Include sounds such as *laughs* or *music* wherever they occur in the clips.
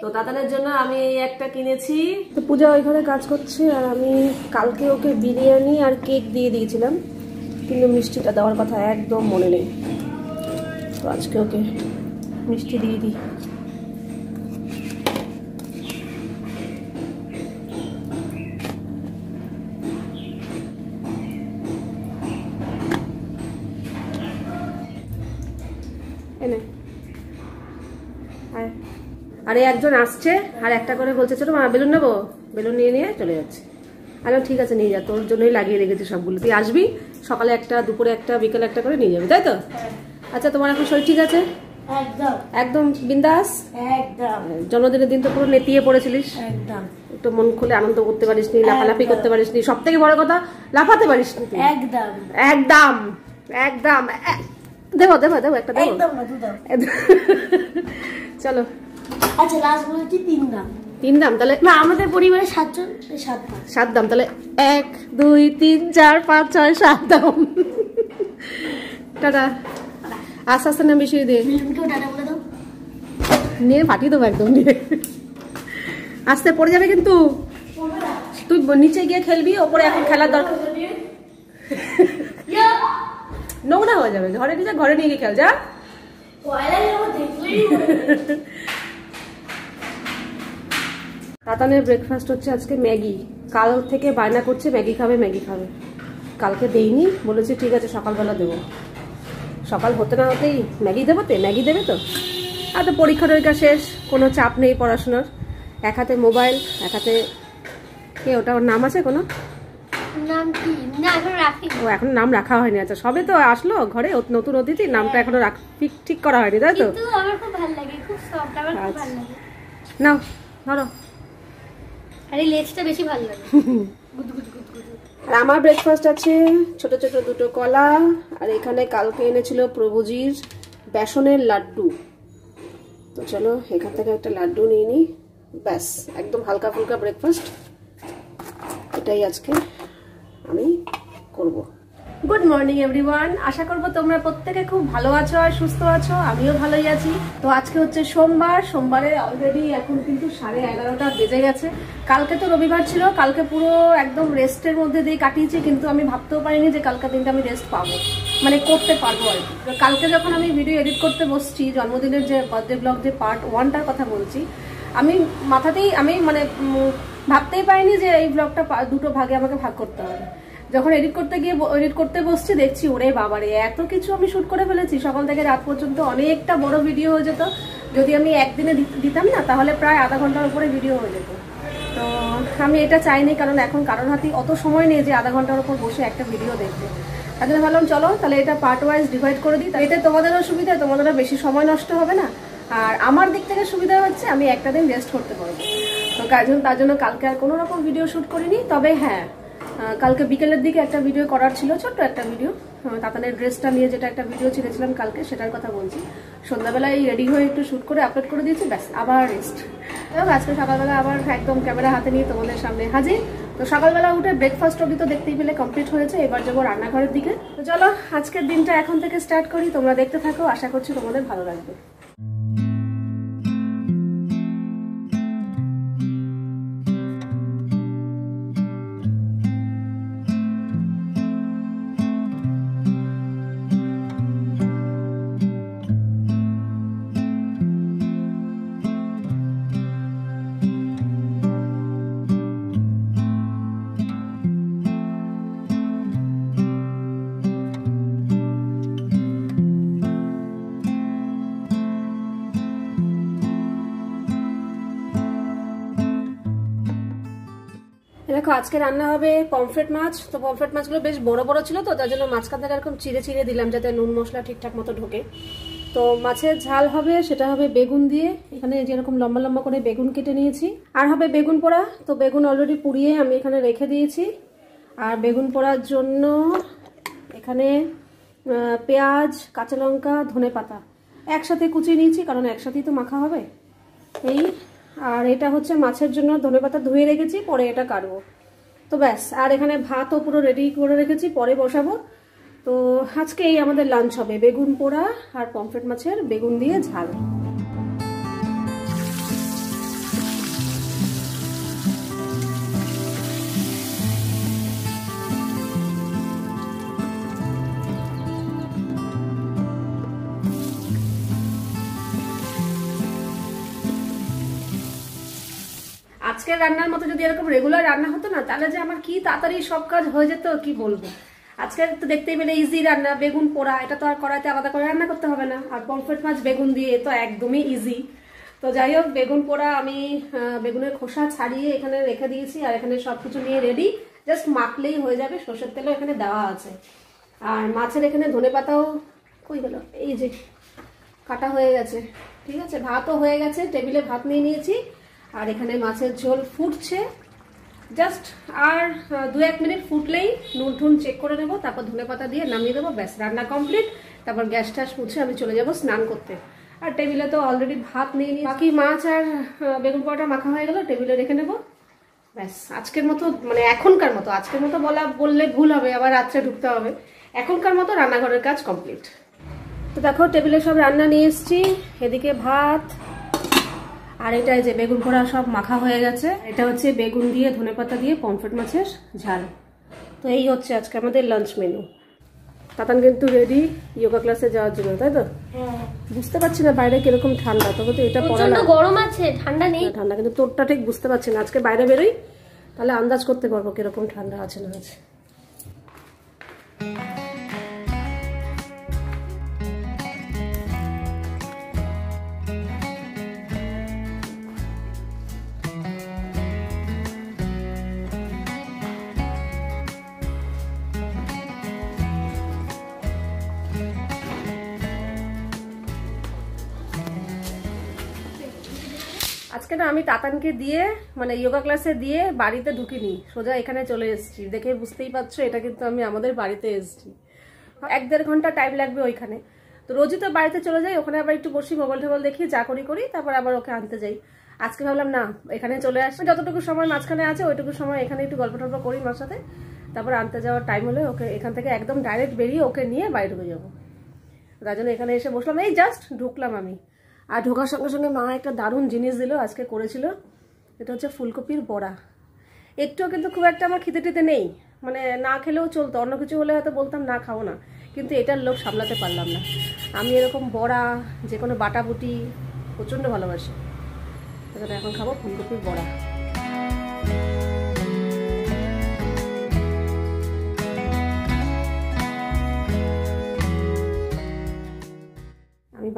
তো তাতানের জন্য আমি একটা কিনেছি। তো পূজা ওইখানে কাজ করছে আর আমি কালকে ওকে বিরিয়ানি আর কেক দিয়ে দিয়েছিলাম, কিন্তু মিষ্টিটা দেওয়ার কথা একদম মনে নেই। তো আজকে ওকে মিষ্টি দিয়ে দিই। আরে একজন আসছে আর একটা করে বলছে ছোট মা বেলুন নেব? বেলুন নিয়ে নিয়ে চলে যাচ্ছে। আরে ঠিক আছে নিয়ে যা তোর জন্যই লাগিয়ে রেখেছি সবগুলো। তুই আসবি সকালে একটা দুপুরে একটা বিকেলে একটা করে নিয়ে যাবি তাই তো? আচ্ছা তোমার এখন শরীর ঠিক আছে? একদম। একদম বিন্দাস? একদম। জন্মদিনের দিন তো পুরো নেতিয়ে পড়েছিলিস। একদম। একটু মন খুলে আনন্দ করতে পারিস নি লাফালাফি করতে পারিস নি সব থেকে বড় কথা লাফাতে পারিস নি একদম। একদম একদম। দেবো দেবো দেবো একটা দেবো। *laughs* চলো। আচ্ছা লাস্ট বলেছি তিন দাম। তিন দাম তাহলে না আমাদের পরিবারে সাতজন সাত দাম। সাত দাম তাহলে এক দুই তিন চার পাঁচ ছয় সাত দাম। টাটা। আস্তে আস্তে না বেশি দিয়ে। নিয়ে ফাটিয়ে দেবো একদম নিয়ে আস্তে পড়ে যাবে কিন্তু। তুই নিচে গিয়ে খেলবি ওপরে এখন খেলার দরকার। নোংরা হয়ে যাবে ঘরে নিয়ে ঘরে নিয়ে গিয়ে খেল যা। *laughs* রাতানের ব্রেকফাস্ট হচ্ছে আজকে ম্যাগি। কাল থেকে বায়না করছে ম্যাগি খাবে ম্যাগি খাবে। কালকে দেইনি বলেছি ঠিক আছে সকালবেলা দেবো। সকাল হতে না হতেই ম্যাগি দেবো তো? ম্যাগি দেবে তো? আর তো পরীক্ষা টরীক্ষা শেষ কোনো চাপ নেই পড়াশোনার। এক হাতে মোবাইল এক হাতে কে ওটা ওর নাম আছে কোনো? নাম কি? না এখন রাখি ও এখন নাম রাখা হয়নি আচ্ছা। সবে তো আসলো ঘরে নতুন অতিথি নামটা এখনও রাখ ঠিক করা হয়নি তাই তো? কিন্তু আমার খুব ভালো লাগে খুব সফট আমার খুব ভালো লাগে। নাও ধরো। আর এই লেজটা বেশি ভালো লাগে। আর আমার ব্রেকফাস্ট আছে ছোট ছোট দুটো কলা, আর এখানে কালকে এনেছিল প্রভুজির বেসনের লাড্ডু। তো চলো, এখান থেকে একটা লাড্ডু নিয়ে নিই ব্যাস, একদম হালকা ফুলকা ব্রেকফাস্ট এটাই আজকে আমি করব। গুড মর্নিং এভরিওয়ান আশা করব তোমরা প্রত্যেকে খুব ভালো আছো আর সুস্থ আছো। আমিও ভালোই আছি। তো আজকে হচ্ছে সোমবার। সোমবারে অলরেডি এখন কিন্তু সাড়ে এগারোটা বেজে গেছে। কালকে তো রবিবার ছিল। কালকে পুরো একদম রেস্টের মধ্যে দিয়ে কাটিয়েছি, কিন্তু আমি ভাবতেও পারিনি যে কালকে দিনটা আমি রেস্ট পাবো। মানে করতে পারব আর কালকে যখন আমি ভিডিও এডিট করতে বসছি, জন্মদিনের যে বার্থডে ব্লগ যে পার্ট ওয়ানটার কথা বলছি, আমি মাথাতেই, আমি মানে ভাবতেই পারিনি যে এই ব্লগটা দুটো ভাগে আমাকে ভাগ করতে হবে। যখন এডিট করতে গিয়ে এডিট করতে বসছি, দেখছি, ওরে বাবারে, এত কিছু আমি শুট করে ফেলেছি। সকাল থেকে রাত পর্যন্ত অনেকটা বড় ভিডিও হয়ে যেত। যদি আমি একদিনে দিত- দিতাম না, তাহলে প্রায় আধা ঘণ্টার উপরে ভিডিও হয়ে যেত। তো আমি এটা চাইনি, কারণ এখন কারোর হাতে অত সময় নেই যে আধা ঘণ্টার উপর বসে একটা ভিডিও দেখবে তার জন্য ভাবলাম, চলো, তাহলে এটা পার্ট ওয়াইজ ডিভাইড করে দিই। এতে তোমাদেরও সুবিধা, তোমাদেরও বেশি সময় নষ্ট হবে না। আর আমার দিক থেকে সুবিধা হচ্ছে, আমি একটা দিন রেস্ট করতে পারব। তো তার জন্য তার জন্য কালকে আর কোনো রকম ভিডিও শ্যুট করিনি, তবে হ্যাঁ কালকে বিকেলের দিকে একটা ভিডিও করার ছিল, ছোট্ট একটা ভিডিও তাতানের ড্রেসটা নিয়ে যেটা একটা ভিডিও ছেড়েছিলাম কালকে, সেটার কথা বলছি। সন্ধ্যাবেলায় রেডি হয়ে একটু শ্যুট করে আপলোড করে দিয়েছি, ব্যাস, আবার রেস্ট এবং আজকে সকালবেলা আবার একদম ক্যামেরা হাতে নিয়ে তোমাদের সামনে হাজির। তো সকালবেলা উঠে ব্রেকফাস্ট অবধি তো দেখতেই পেলে কমপ্লিট হয়েছে, এবার যাব রান্নাঘরের দিকে। তো চলো, আজকের দিনটা এখন থেকে স্টার্ট করি, তোমরা দেখতে থাকো, আশা করছি তোমাদের ভালো লাগবে। দেখো, আজকে রান্না হবে পমফ্রেট মাছ। তো পমফ্রেট মাছগুলো বেশ বড় বড় ছিল, তো তার জন্য মাঝখান থেকে এরকম চিড়ে চিড়ে দিলাম যাতে নুন মশলা ঠিকঠাক মতো ঢোকে। তো মাছের ঝাল হবে, সেটা হবে বেগুন দিয়ে। এখানে যেরকম লম্বা লম্বা করে বেগুন কেটে নিয়েছি। আর হবে বেগুন পোড়া। তো বেগুন অলরেডি পুড়িয়ে আমি এখানে রেখে দিয়েছি। আর বেগুন পোড়ার জন্য এখানে পেঁয়াজ, কাঁচা লঙ্কা, ধনে পাতা। একসাথে কুচিয়ে নিয়েছি, কারণ একসাথেই তো মাখা হবে। এই, আর এটা হচ্ছে মাছের জন্য ধনেপাতা ধুয়ে রেখেছি, পরে এটা কাটবো। তো ব্যাস, আর এখানে ভাতও পুরো রেডি করে রেখেছি, পরে বসাবো। তো আজকে এই আমাদের লাঞ্চ হবে, বেগুন পোড়া আর পমফ্রেট মাছের বেগুন দিয়ে ঝাল। আজকের রান্নার মতো যদি এরকম রেগুলার রান্না হতো না, তাহলে যে আমার কি তাড়াতাড়ি সব কাজ হয়ে যেত, কি বলব? আজকে তো দেখতেই পেলে ইজি রান্না, বেগুন পোড়া, এটা তো আর কড়াইতে আলাদা করে রান্না করতে হবে না। আর পমফ্রেট মাছ, বেগুন দিয়ে তো একদমই ইজি তো যাই হোক, বেগুন পোড়া আমি বেগুনের খোসা ছাড়িয়ে এখানে রেখে দিয়েছি, আর এখানে সব কিছু নিয়ে রেডি জাস্ট মাখলেই হয়ে যাবে, সর্ষের তেলও এখানে দেওয়া আছে। আর মাছের এখানে ধনে পাতাও কই গেল? এই যে, কাটা হয়ে গেছে। ঠিক আছে, ভাতও হয়ে গেছে, টেবিলে ভাত নিয়ে নিয়েছি। আর এখানে মাছের ঝোল ফুটছে। জাস্ট আর দু এক মিনিট ফুটলেই নুন ঠুন চেক করে নেব, তারপর ধনে পাতা দিয়ে নামিয়ে দেবো, ব্যাস, রান্না কমপ্লিট তারপর গ্যাস ট্যাস মুছে আমি চলে যাব স্নান করতে। আর টেবিলে তো অলরেডি ভাত নিয়ে নিই বাকি মাছ আর বেগুন পোড়াটা মাখা হয়ে গেল, টেবিলে রেখে নেব। ব্যাস, আজকের মতো মানে এখনকার মতো, আজকের মতো বলা, বললে ভুল হবে, আবার রাত্রে ঢুকতে হবে। এখনকার মতো রান্নাঘরের কাজ কমপ্লিট তো দেখো, টেবিলে সব রান্না নিয়ে এসেছি। এদিকে ভাত আর এটা যে বেগুন পোড়া সব মাখা হয়ে গেছে। এটা হচ্ছে বেগুন দিয়ে ধনেপাতা দিয়ে পমফ্রেট মাছের ঝাল। তো এই হচ্ছে আজকে আমাদের লাঞ্চ মেনু তাতান কিন্তু রেডি যোগা ক্লাসে যাওয়ার জন্য তাই তো? হ্যাঁ। বুঝতে পারছি না বাইরে কীরকম ঠান্ডা তবে তো এটা পড়া প্রচণ্ড গরম আছে ঠান্ডা নেই। ঠান্ডা কিন্তু তোরটা ঠিক বুঝতে পারছি না। আজকে বাইরে বেরোই তাহলে আন্দাজ করতে পারব কীরকম ঠান্ডা আছে না আছে। আজকে না আমি তাতানকে দিয়ে মানে যোগা ক্লাসে দিয়ে বাড়িতে ঢুকিনি, সোজা এখানে চলে এসেছি। দেখে বুঝতেই পারছ, এটা কিন্তু আমি আমাদের বাড়িতে এসেছি। এক দেড় ঘণ্টা টাইম লাগবে ওইখানে। তো রোজই তো বাড়িতে চলে যাই, ওখানে আবার একটু বসি, মোবাইল টোবাইল দেখি, যা করি করি, তারপর আবার ওকে আনতে যাই। আজকে ভাবলাম, না, এখানে চলে আসি। যতটুকু সময় মাঝখানে আছে, ওইটুকু সময় এখানে একটু গল্প টল্প করি মার সাথে। তারপর আনতে যাওয়ার টাইম হলে ওকে, এখান থেকে একদম ডাইরেক্ট বেরিয়ে ওকে নিয়ে বাইরে ঢুকে যাব তার জন্য এখানে এসে বসলাম। এই জাস্ট ঢুকলাম আমি। আর ঢোকার সঙ্গে সঙ্গে মা একটা দারুণ জিনিস দিল, আজকে করেছিল। এটা হচ্ছে ফুলকপির বড়া। একটুও কিন্তু খুব একটা আমার খিদে টিতে নেই। মানে না খেলেও চলতো, অন্য কিছু হলে হয়তো বলতাম, না, খাও না। কিন্তু এটার লোক সামলাতে পারলাম না। আমি এরকম বড়া যে কোনো বাটাবুটি, প্রচণ্ড ভালোবাসি। এখন খাব ফুলকপির বড়া।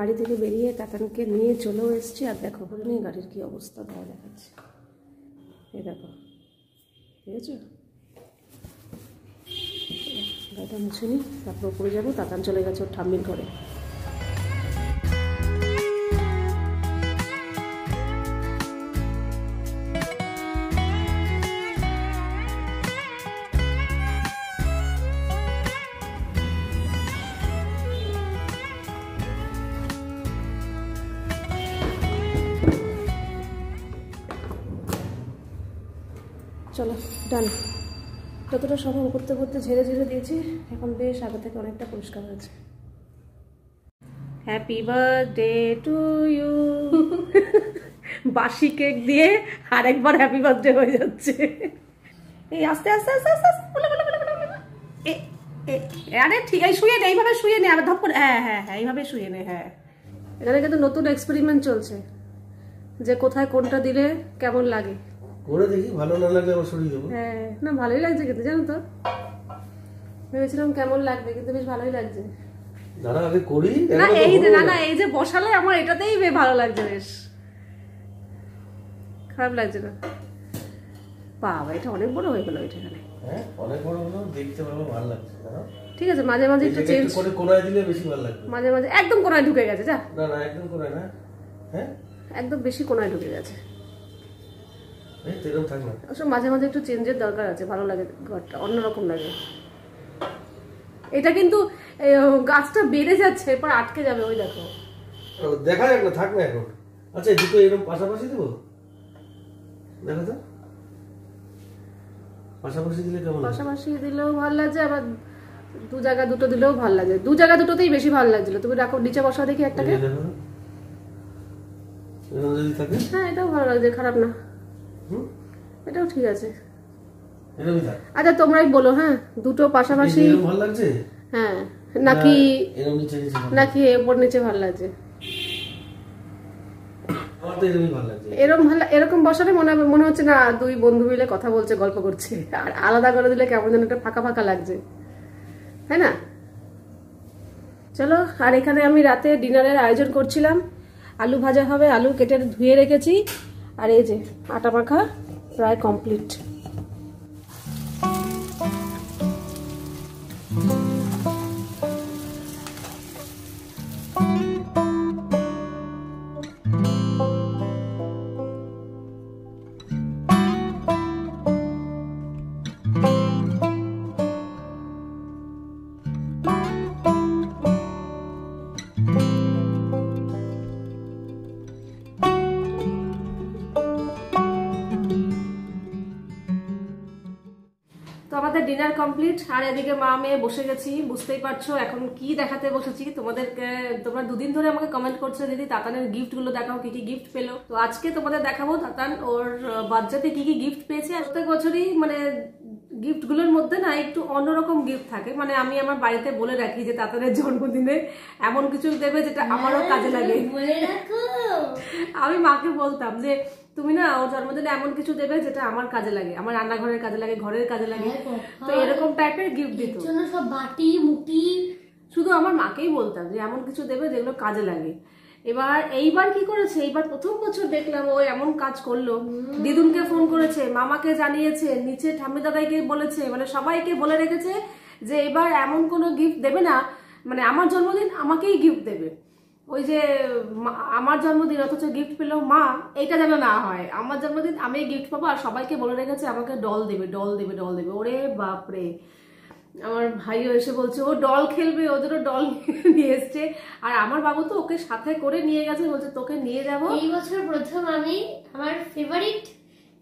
বাড়ি থেকে বেরিয়ে কাতানকে নিয়ে চলেও এসেছি। আর দেখো নিয়ে গাড়ির কী অবস্থা ভালো দেখাচ্ছে। এই দেখো ঠিক আছে গাড়িটা মুছে নিই, তারপর উপরে যাব তাতান চলে গেছে ওর ঠাম্মির ঘরে। ডান যতটা সম্ভব করতে করতে ঝেড়ে ঝেড়ে দিয়েছি। এখন বেশ আগে থেকে অনেকটা পরিষ্কার হয়েছে। হ্যাপি বার্থডে টু ইউ বাসি কেক দিয়ে আরেকবার হ্যাপি বার্থডে হয়ে যাচ্ছে। এই আস্তে আস্তে আস্তে আস্তে আস্তে, বলে বলে বলে আরে ঠিক আছে শুয়ে নে, এইভাবে শুয়ে নে আর ধপ করে হ্যাঁ হ্যাঁ হ্যাঁ এইভাবে শুয়ে নে হ্যাঁ। এখানে কিন্তু নতুন এক্সপেরিমেন্ট চলছে। যে কোথায় কোনটা দিলে কেমন লাগে। করে দেখি ভালো না লাগলে আবার সরিয়ে দেবো। হ্যাঁ না ভালোই লাগছে কিন্তু জানো তো? ভেবেছিলাম কেমন লাগবে কিন্তু বেশ ভালোই লাগছে। দাঁড়া আগে করি না এই যে না না এই যে বসালে আমার এটাতেই বেশ ভালো লাগছে বেশ। খারাপ লাগছে না? বাবা এটা অনেক বড় হয়ে গেল এটা এখানে। হ্যাঁ অনেক বড় হলো দেখতে ভালো ভালো লাগছে ঠিক আছে মাঝে মাঝে একটু চেঞ্জ করে কোনায় দিলে বেশি ভালো লাগবে। মাঝে মাঝে একদম কোনায় ঢুকে গেছে যা। না না একদম না হ্যাঁ? একদম বেশি কোনায় ঢুকে গেছে। এই তো এরকম থাক না অবশ্য মাঝে মাঝে একটু চেঞ্জের দরকার আছে ভালো লাগে ঘরটা অন্যরকম লাগে। এটা কিন্তু গাছটা বেড়ে যাচ্ছে এরপর আটকে যাবে ওই দেখো। দেখা যাক না থাক না এখন। আচ্ছা দুটো এরকম পাশাপাশি দেবো? দেখো তো। পাশাপাশি দিলে কেমন পাশাপাশি দিলেও ভালো লাগছে আবার দু জায়গা দুটো দিলেও ভালো লাগে। দু জায়গা দুটোতেই বেশি ভালো লাগছিল। তুমি রাখো নিচে বসা দেখি একটাকে দেখো। যদি থাকে? হ্যাঁ এটাও ভালো লাগছে খারাপ না। এটাও ঠিক আছে। আচ্ছা তোমরাই বলো হ্যাঁ দুটো পাশাপাশি ভালো লাগছে? হ্যাঁ নাকি নাকি ওপর নিচে ভালো লাগছে? এরকম ভালো এরকম বসালে মনে হবে মনে হচ্ছে না দুই বন্ধু মিলে কথা বলছে গল্প করছে। আর আলাদা করে দিলে কেমন যেন একটা ফাঁকা ফাঁকা লাগছে। তাই না? চলো আর এখানে আমি রাতে ডিনারের আয়োজন করছিলাম। আলু ভাজা হবে আলু কেটে ধুয়ে রেখেছি। আর এই যে আটা পাখা প্রায় কমপ্লিট ডিনার কমপ্লিট আর এদিকে মা মেয়ে বসে গেছি। বুঝতেই পারছ এখন কি দেখাতে বসেছি? তোমাদেরকে তোমরা দুদিন ধরে আমাকে কমেন্ট করছ দিদি। তাতানের গিফটগুলো দেখাও কি কি গিফট পেল। তো আজকে তোমাদের দেখাবো তাতান ওর বাচ্চাতে কি কি গিফট পেয়েছে। প্রত্যেক বছরই মানে গিফটগুলোর মধ্যে না একটু অন্যরকম গিফট থাকে। মানে আমি আমার বাড়িতে বলে রাখি যে তাতানের জন্মদিনে এমন কিছু দেবে যেটা আমারও কাজে লাগে। আমি মাকে বলতাম যে তুমি না ওর জন্মদিনে এমন কিছু দেবে যেটা আমার কাজে লাগে আমার রান্নাঘরের কাজে লাগে ঘরের কাজে লাগে। হ্যাঁ তো এরকম টাইপের গিফট দিত। সব বাটি মুটি শুধু আমার মাকেই বলতাম যে এমন কিছু দেবে যেগুলো কাজে লাগে। এবার এইবার কি করেছে? এইবার প্রথম বছর দেখলাম ও এমন কাজ করল। দিদুনকে ফোন করেছে মামাকে জানিয়েছে নিচে ঠাম্মি দাদাইকে বলেছে মানে সবাইকে বলে রেখেছে যে এবার এমন কোনো গিফট দেবে না মানে আমার জন্মদিন আমাকেই গিফট দেবে। ওই যে আমার জন্মদিন অথচ গিফট পেল মা এটা যেন না হয়। আমার জন্মদিন, আমি গিফট পাবো আর সবাইকে বলে রেখেছে আমাকে ডল দেবে ডল দেবে ডল দেবে। ওরে বাপরে। আমার ভাইও এসে বলছে, ও ডল খেলবে ওদেরও ডল *laughs* নিয়ে এসছে। আর আমার বাবু তো ওকে সাথে করে নিয়ে গেছে, বলছে, তোকে নিয়ে যাব। এই বছর প্রথম আমি আমার ফেভারিট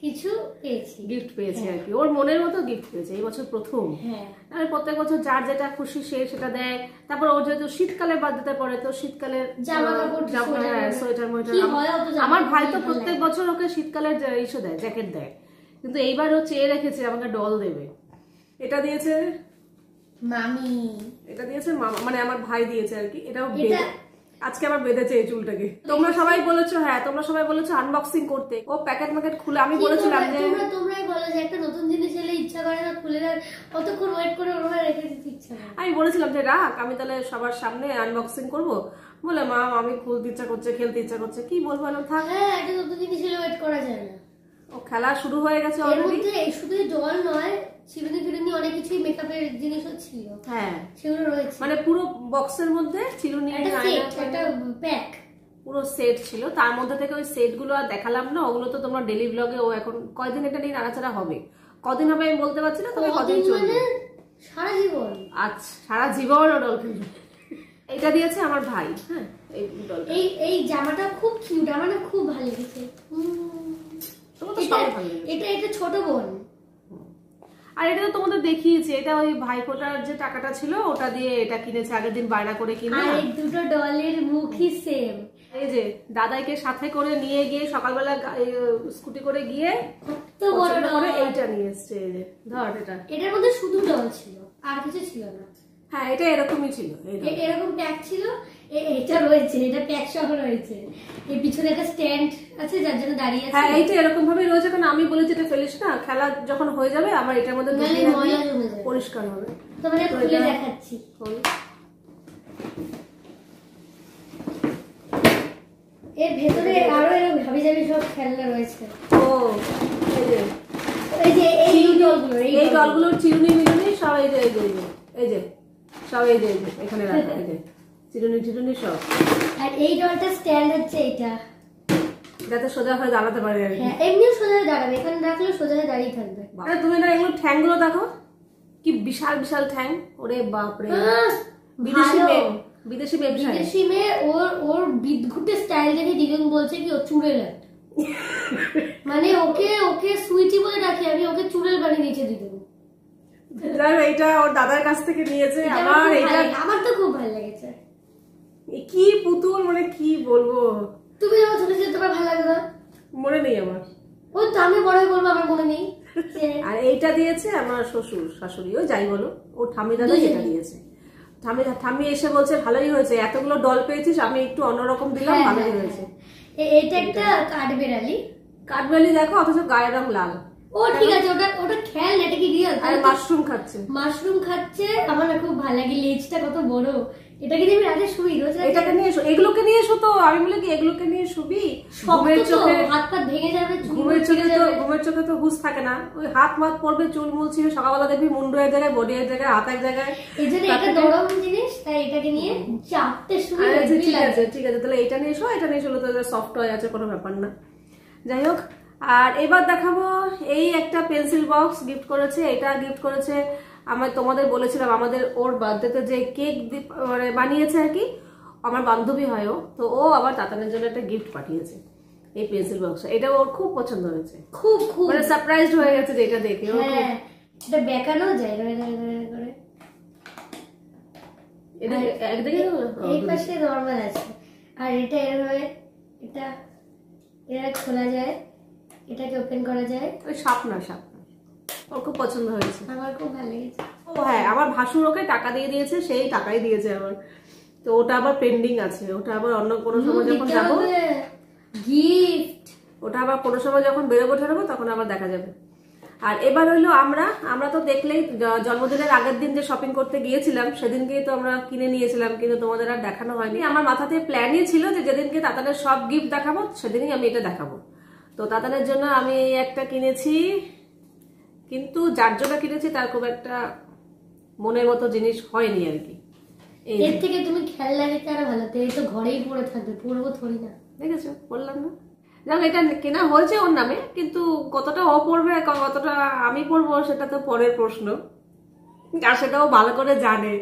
কিছু পেয়েছি। গিফট পেয়েছে আর কি। ওর মনের মতো গিফট পেয়েছে এই বছর প্রথম। হ্যাঁ। প্রত্যেক বছর যার যেটা খুশি সে সেটা দেয়। তারপর ও যেহেতু শীতকালে বাদ দিতে পারে তো শীতকালের জামা কাপড়, সোয়েটার হ্যাঁ, মোয়েটার হয় আমার ভাই তো প্রত্যেক বছর ওকে শীতকালের যে- ইসে দেয় জ্যাকেট দেয়। কিন্তু এইবার ও চেয়ে রেখেছে আমাকে ডল দেবে। এটা দিয়েছে মামি। এটা দিয়েছে মামা মানে আমার ভাই দিয়েছে আর কি। এটাও আজকে আবার বেঁধেছে এই চুলটাকে। তোমরা সবাই বলেছ হ্যাঁ তোমরা সবাই বলেছ আনবক্সিং করতে। ও প্যাকেট ম্যাকেট খুলে আমি বলেছিলাম তোমরা- যে তোমরাই বলো যে একটা নতুন জিনিস এলে ইচ্ছা করে না খুলে না কতক্ষণ ওয়েট করে ওরা রেখে দিতে ইচ্ছা আমি বলেছিলাম যে রাখ আমি তাহলে সবার সামনে আনবক্সিং করব। বলে মা আমি খুলতে ইচ্ছা করছে খেলতে ইচ্ছা করছে কি বলব না থাক। হ্যাঁ একটা নতুন জিনিস এলে ওয়েট করা যায় না। ও খেলা শুরু হয়ে গেছে অলরেডি শুধু জল নয় চিরুনি ফিরুনি অনেক কিছুই মেকআপের জিনিসও ছিল। হ্যাঁ। সেগুলো রয়েছে। মানে পুরো বক্সের মধ্যে চিরুনি একটা প্যাক পুরো সেট ছিল। তার মধ্যে থেকে ওই সেটগুলো আর দেখালাম না ওগুলো তো তোমরা ডেলি ব্লগে ও এখন কয়দিন এটা নিয়ে নাড়াচাড়া হবে? কদিন হবে আমি বলতে পারছি না তবে কদিন চলবে? মানে সারা জীবন। আচ্ছা সারা জীবন ও এটা দিয়েছে আমার ভাই হ্যাঁ এই এই জামাটা খুব কিউট আমার খুব ভালো লেগেছে। এটা। এটা ছোট বোন। আর এটা তো তোমাদের দেখিয়েছি এটা ওই ভাইফোঁটার যে টাকাটা ছিল ওটা দিয়ে এটা কিনেছে আগের দিন বায়না করে কিনে। আর এই দুটো ডলের মুখই সেম এই যে দাদাইকে সাথে করে নিয়ে গিয়ে সকালবেলা স্কুটি করে গিয়ে তো বড় ডল। এইটা নিয়ে এসছে এই যে। ধর এটা। এটার মধ্যে শুধু ডল ছিল আর কিছু ছিল না। হ্যাঁ এটা এরকমই ছিল এরকম প্যাক ছিল? এটা রয়েছে এটা প্যাক সহ রয়েছে। এর পিছনে একটা স্ট্যান্ড আছে যার জন্য দাঁড়িয়ে আছে। হ্যাঁ এইটা এরকম ভাবে রয়েছে কারণ আমি বলেছি এটা ফেলিস না খেলা যখন হয়ে যাবে আমার এটার মধ্যে যাবে। পরিষ্কার হবে। তোমাদের তো খুলে দেখাচ্ছি। এর ভেতরে আরও এরকম হাবি জাবি সব খেলনা রয়েছে। ও এই যে। এই যে এই ডলগুলো এই জলগুলোর চিরুনি মিলুনি সব এই যে, এই যে। সব এই যে এখানে রাখা এই যে। চিরুনি টিরুনি সব। আর এই ডলটা স্ট্যান্ড হচ্ছে এটা। যাতে সোজা হয়ে দাঁড়াতে পারে। আর হ্যাঁ এমনিও সোজা হয়ে দাঁড়াবে এখানে রাখলেও সোজা হয়ে দাঁড়িয়ে থাকবে। আরে তুমি না এগুলো ঠ্যাংগুলো দেখো? কি বিশাল বিশাল ঠ্যাং। ওরে বাপরে। আহ, বিদেশি মেয়ে বিদেশি ব্যবসায়ী বিদেশি মেয়ে ওর ওর বিদঘুটে স্টাইল দেখে দিদুন বলছে কি ও চুড়েল *laughs* মানে ওকে ওকে সুইটি বলে ডাকি আমি ওকে চুড়েল বানিয়ে দিয়েছে দিদুন যাই এইটা ওর দাদার কাছ থেকে নিয়েছে আমার এটা আমার তো খুব ভালো লেগেছে। কি পুতুল মানে কি বলব? তুমি আমার ছোট ছিল তোমার ভালো লাগে না মনে নেই আমার। ও তো আমি বড় হয়ে বলব আমার মনে নেই। আর এইটা দিয়েছে আমার শ্বশুর শাশুড়ি ও যাই বলো। ও ঠামি দাদা দিয়েছে। ঠাম্মি ঠাম্মি এসে বলছে ভালোই হয়েছে এতগুলো ডল পেয়েছিস আমি একটু অন্যরকম দিলাম হ্যাঁ, ভালোই হ্যাঁ, হয়েছে। এ- এটা একটা কাঠবেড়ালি। কাঠবেলি দেখো অথচ গায়ের রং লাল। ও ঠিক আছে ওটা ওটা খেয়াল এটা কি রিয়াল আর মাশরুম খাচ্ছে। মাশরুম খাচ্ছে। আমার না খুব ভালো লাগে লেজটা কত বড়। এটাকে আমি রাতে শুই রোজ এটাকে নিয়ে এসো এগুলোকে নিয়ে এসো তো। আমি বলে কি এগুলোকে নিয়ে শুবি ঘুমের চোখে হাত পা ভেঙে যাবে ঘুমের চোখে তো ঘুমের চোখে তো হুঁশ থাকে না। ওই হাত মাত পড়বে চুল মুল ছিল সকালবেলা দেখবি মুন্ডু এক জায়গায় বডি এক জায়গায় হাত এক জায়গায়। এই জন্য এটা নরম জিনিস তাই এটাকে নিয়ে চাপতে হেব্বি ঠিক আছে ঠিক আছে তাহলে এটা নিয়ে এসো এটা নিয়ে এসো তো সফট হয়ে আছে কোনো ব্যাপার না। যাই হোক আর এবার দেখাবো এই একটা পেন্সিল বক্স গিফট করেছে এটা গিফট করেছে আমার তোমাদের বলেছিলাম আমাদের ওর বার্থডেতে যে কেক মানে বানিয়েছে আর কি আমার বান্ধবী হয় ও তো ও আবার তাতানের জন্য একটা গিফট পাঠিয়েছে এই পেন্সিল বক্স এটা ওর খুব পছন্দ হয়েছে। খুব খুব। মানে সারপ্রাইজড হয়ে গেছে যে এটা দেখে ও হ্যাঁ। এটা বেকানো যায় করে। এটা একদিকে? এই পাশে নর্মাল আছে। আর এটা এভাবে এটা এটা খোলা যায়। এটাকে ওপেন করা যায়। ওই সাপ না সাপ ওর খুব পছন্দ হয়েছে। আমার খুব ভালো লেগেছে। ও হ্যাঁ আমার ভাসুর ওকে টাকা দিয়ে দিয়েছে সেই টাকাই দিয়েছে আবার। তো ওটা আবার পেন্ডিং আছে ওটা আবার অন্য কোনো সময় যখন যাব গিফট ওটা আবার কোনো সময় যখন বেরোবো ঠেরোবো তখন আবার দেখা যাবে। আর এবার হইল আমরা আমরা তো দেখলেই জন্মদিনের আগের দিন যে শপিং করতে গিয়েছিলাম সেদিনকেই তো আমরা কিনে নিয়েছিলাম কিন্তু তোমাদের আর দেখানো হয়নি। আমার মাথাতে প্ল্যানই ছিল যে যেদিনকে তাতানের সব গিফট দেখাবো সেদিনই আমি এটা দেখাবো। তো তাতানের জন্য আমি একটা কিনেছি। কিন্তু যার জন্য কিনেছি তার খুব একটা মনের মতো জিনিস হয়নি আর কি। এর থেকে তুমি খেলনা নিতে আরও ভালো? এই তো ঘরেই পড়ে থাকবে পড়ব থরি না। দেখেছ? বললাম না। যাক এটা কেনা হয়েছে ওর নামে কিন্তু কতটা ও পড়বে কতটা আমি পড়ব সেটা তো পরের প্রশ্ন। আর সেটাও ভালো করে জানে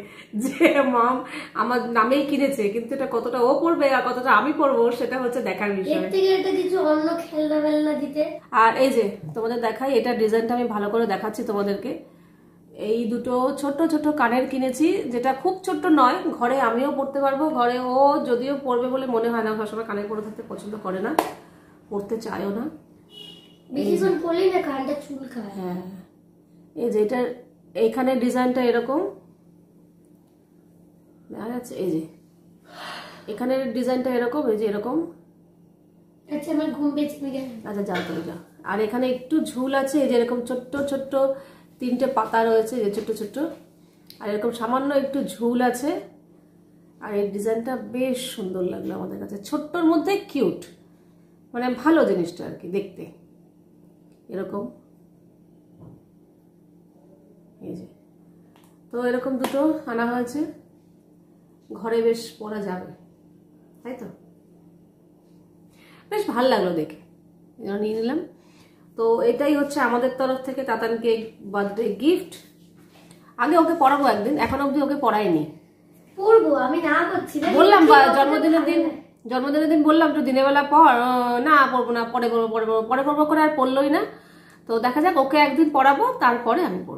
যে মাম আমার নামেই কিনেছে কিন্তু এটা কতটা ও পড়বে আর কতটা আমি পড়ব সেটা হচ্ছে দেখার বিষয়। থেকে এটা কিছু অন্য খেলনা বেলনা দিতে? আর এই যে তোমাদের দেখাই এটা ডিজাইনটা আমি ভালো করে দেখাচ্ছি তোমাদেরকে। এই দুটো ছোট ছোট কানের কিনেছি যেটা খুব ছোট্ট নয় ঘরে আমিও পড়তে পারব ঘরে ও যদিও পড়বে বলে মনে হয় না সবসময় কানে পরে থাকতে পছন্দ করে না পড়তে চায়ও না। বেশিক্ষণ পড়লেই না কানটা চুল খায় হ্যাঁ এই যে এটা এইখানে ডিজাইনটা এরকম। দেখা যাচ্ছে এই যে। এখানে ডিজাইনটা এরকম এই যে এরকম। আচ্ছা আমার ঘুম পেয়েছে আচ্ছা যাও তুমি যাও। আর এখানে একটু ঝুল আছে এই যে এরকম ছোট্ট ছোট্ট তিনটে পাতা রয়েছে যে ছোট্ট ছোট্ট। আর এরকম সামান্য একটু ঝুল আছে। আর এই ডিজাইনটা বেশ সুন্দর লাগল আমাদের কাছে। ছোট্টর মধ্যে কিউট। মানে ভালো জিনিসটা আর কি দেখতে। এরকম। এই যে। তো এরকম দুটো আনা হয়েছে। ঘরে বেশ পরা যাবে। তাই তো? বেশ ভালো লাগল দেখে। নিয়ে নিলাম। তো এটাই হচ্ছে আমাদের তরফ থেকে তাতানকে বার্থডে গিফট আগে ওকে পড়াবো একদিন। এখন অবধি ওকে পড়াইনি। পড়ব আমি না করছি। বললাম জন্মদিনের দিন জন্মদিনের দিন বললাম তো দিনের বেলা পড়। আহ, না পড়ব না পরে পড়ব পরে পড়ব পরে পড়ব করে আর পড়লোই না। তো দেখা যাক ওকে একদিন পড়াবো তারপরে আমি পড়ব।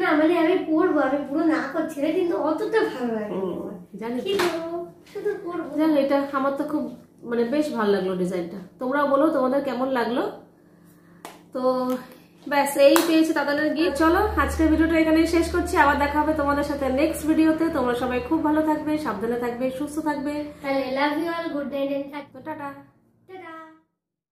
না মানে আমি পড়ব আমি পুরো না করছি না কিন্তু অতটা ভালো লাগে জানি শুধু পড়ব যাক এটা আমার তো খুব মানে বেশ ভালো লাগল ডিজাইনটা। তোমরাও বলো তোমাদের কেমন লাগল? তো ব্যাস এই পেয়েছে তাদের গিয়ে চলো আজকের ভিডিওটা এখানেই শেষ করছি। আবার দেখা হবে তোমাদের সাথে নেক্সট ভিডিওতে। তোমরা সবাই খুব ভালো থাকবে সাবধানে থাকবে সুস্থ থাকবে। তাহলে love you all good night and তো টাটা।